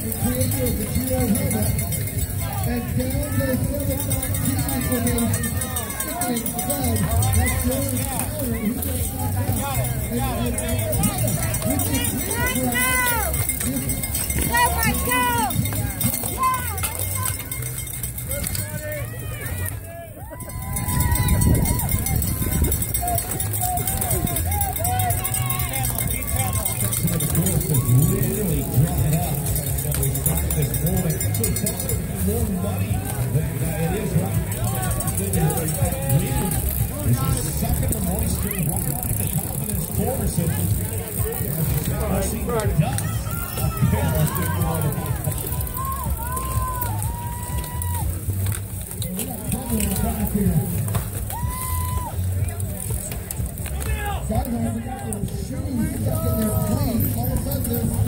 Hard out of the the the the on, guys. And the down goes seven nineteen for the sickening stud. That's Fowler. He just knocked out. And, and, and, and, which is great for Go, really dried more money than uh, it is right now. This is sucking the moisture right off the top of this course. And yeah, let's see what it does. Okay, let's get going. Sideline, we got the in their. All of a there's